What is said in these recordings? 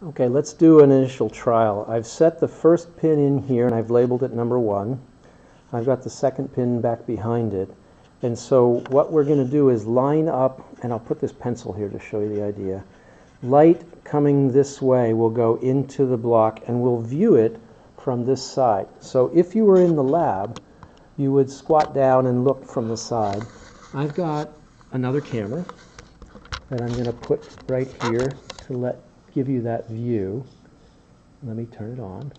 Okay, let's do an initial trial. I've set the first pin in here and I've labeled it number one. I've got the second pin back behind it. And so what we're going to do is line up, and I'll put this pencil here to show you the idea. Light coming this way will go into the block and we'll view it from this side. So if you were in the lab, you would squat down and look from the side. I've got another camera that I'm going to put right here to let give you that view. Let me turn it on.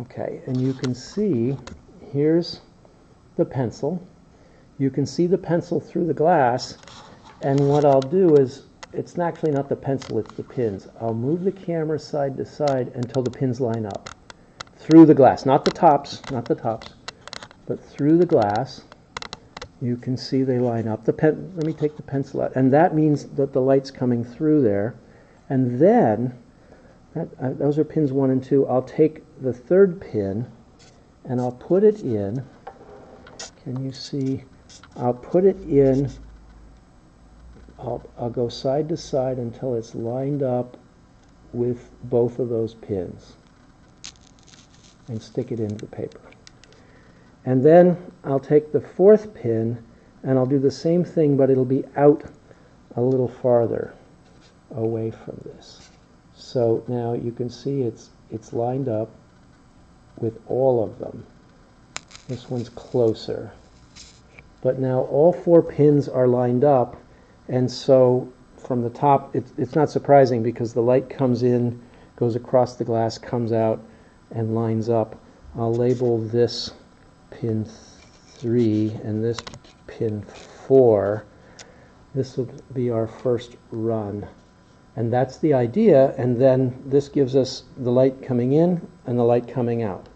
Okay, and you can see here's the pencil. You can see the pencil through the glass, and what I'll do is it's actually not the pencil, it's the pins. I'll move the camera side to side until the pins line up through the glass, not the tops, not the tops, but through the glass. You can see they line up. The pen, let me take the pencil out, and that means that the light's coming through there. And then, that, uh, those are pins one and two. I'll take the third pin and I'll put it in. Can you see? I'll put it in. I'll, I'll go side to side until it's lined up with both of those pins and stick it into the paper. And then I'll take the fourth pin and I'll do the same thing, but it'll be out a little farther away from this. So now you can see it's, it's lined up with all of them. This one's closer. But now all four pins are lined up, and so from the top, it's, it's not surprising because the light comes in, goes across the glass, comes out, and lines up. I'll label this pin 3 and this pin 4. This will be our first run. And that's the idea, and then this gives us the light coming in and the light coming out.